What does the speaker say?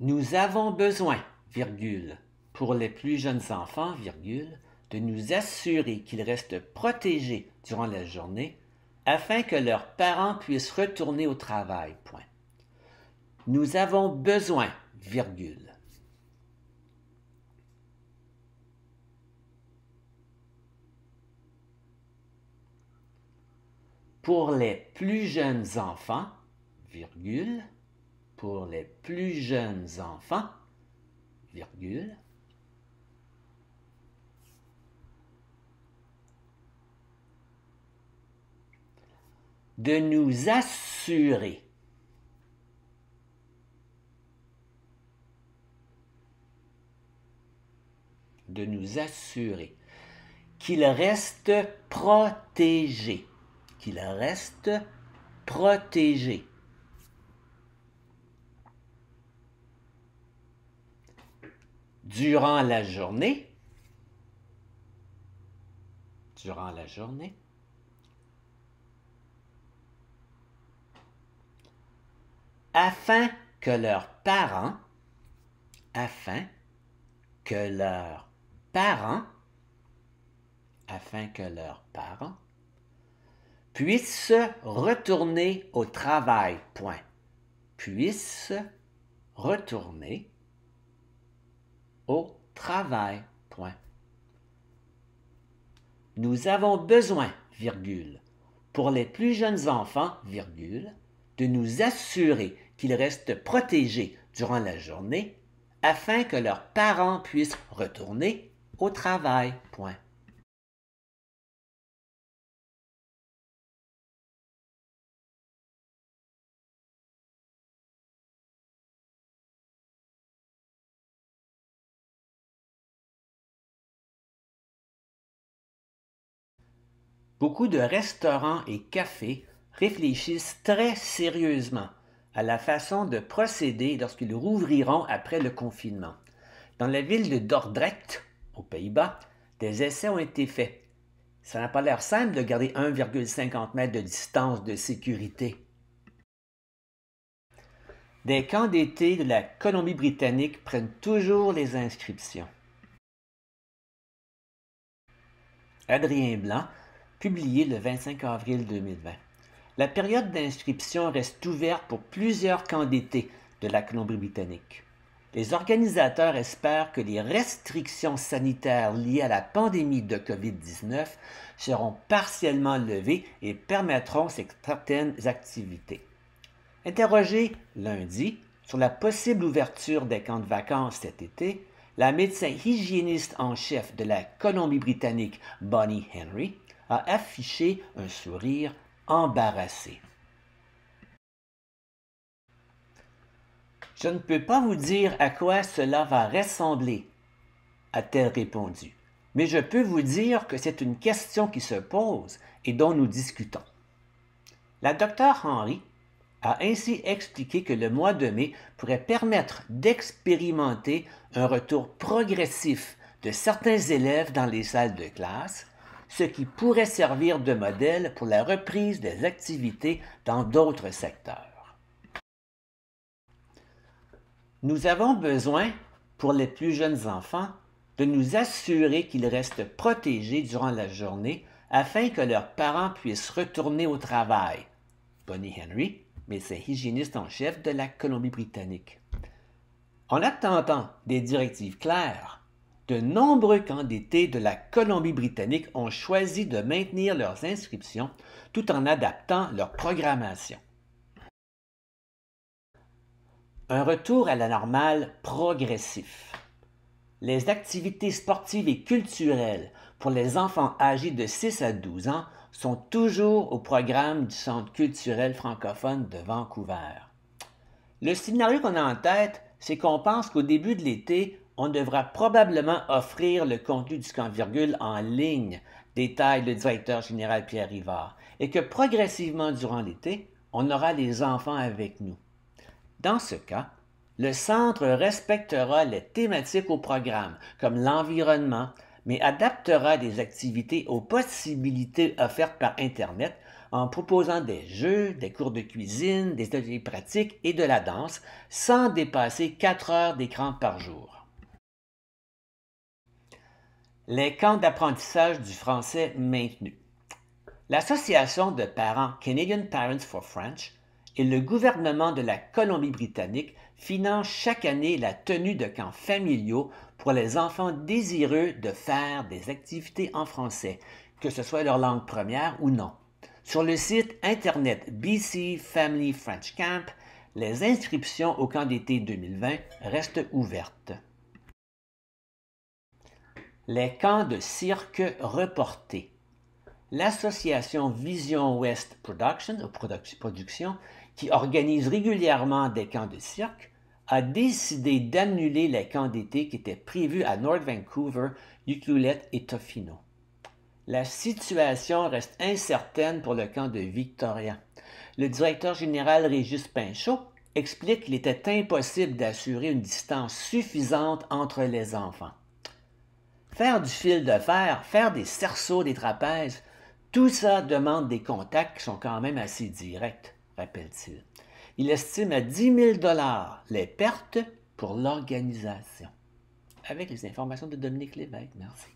Nous avons besoin, virgule, pour les plus jeunes enfants, virgule, de nous assurer qu'ils restent protégés durant la journée afin que leurs parents puissent retourner au travail. Nous avons besoin, virgule. Pour les plus jeunes enfants, virgule, pour les plus jeunes enfants, de nous assurer de nous assurer qu'il reste protégé, qu'il reste protégé. Durant la journée, durant la journée, afin que leurs parents, afin que leurs parents, afin que leurs parents puissent retourner au travail, point. Puissent retourner au travail, point. Nous avons besoin, virgule, pour les plus jeunes enfants, virgule, de nous assurer qu'ils restent protégés durant la journée afin que leurs parents puissent retourner au travail. Point. Beaucoup de restaurants et cafés réfléchissent très sérieusement à la façon de procéder lorsqu'ils rouvriront après le confinement. Dans la ville de Dordrecht, aux Pays-Bas, des essais ont été faits. Ça n'a pas l'air simple de garder 1,50 m de distance de sécurité. Des camps d'été de la Colombie-Britannique prennent toujours les inscriptions. Adrien Blanc, publié le 25 avril 2020. La période d'inscription reste ouverte pour plusieurs camps d'été de la Colombie-Britannique. Les organisateurs espèrent que les restrictions sanitaires liées à la pandémie de COVID-19 seront partiellement levées et permettront certaines activités. Interrogé lundi sur la possible ouverture des camps de vacances cet été, la médecin hygiéniste en chef de la Colombie-Britannique, Bonnie Henry, a affiché un sourire embarrassé. Je ne peux pas vous dire à quoi cela va ressembler, a-t-elle répondu, mais je peux vous dire que c'est une question qui se pose et dont nous discutons. La docteure Henry a ainsi expliqué que le mois de mai pourrait permettre d'expérimenter un retour progressif de certains élèves dans les salles de classe ce qui pourrait servir de modèle pour la reprise des activités dans d'autres secteurs. Nous avons besoin, pour les plus jeunes enfants, de nous assurer qu'ils restent protégés durant la journée afin que leurs parents puissent retourner au travail. Bonnie Henry, médecin hygiéniste en chef de la Colombie-Britannique. En attendant des directives claires, de nombreux candidats de la Colombie-Britannique ont choisi de maintenir leurs inscriptions tout en adaptant leur programmation. Un retour à la normale progressif. Les activités sportives et culturelles pour les enfants âgés de 6 à 12 ans sont toujours au programme du Centre culturel francophone de Vancouver. Le scénario qu'on a en tête, c'est qu'on pense qu'au début de l'été, on devra probablement offrir le contenu du camp virgule en ligne, détaille le directeur général Pierre Rivard, et que progressivement durant l'été, on aura les enfants avec nous. Dans ce cas, le centre respectera les thématiques au programme, comme l'environnement, mais adaptera des activités aux possibilités offertes par Internet en proposant des jeux, des cours de cuisine, des ateliers pratiques et de la danse, sans dépasser 4 heures d'écran par jour. Les camps d'apprentissage du français maintenus. L'Association de parents Canadian Parents for French et le gouvernement de la Colombie-Britannique financent chaque année la tenue de camps familiaux pour les enfants désireux de faire des activités en français, que ce soit leur langue première ou non. Sur le site internet BC Family French Camp, les inscriptions au camp d'été 2020 restent ouvertes. Les camps de cirque reportés. L'association Vision West Production, qui organise régulièrement des camps de cirque, a décidé d'annuler les camps d'été qui étaient prévus à North Vancouver, Ucluelet et Tofino. La situation reste incertaine pour le camp de Victoria. Le directeur général Régis Pinchot explique qu'il était impossible d'assurer une distance suffisante entre les enfants. Faire du fil de fer, faire des cerceaux, des trapèzes, tout ça demande des contacts qui sont quand même assez directs, rappelle-t-il. Il estime à 10 000 les pertes pour l'organisation. Avec les informations de Dominique Lévesque. Merci.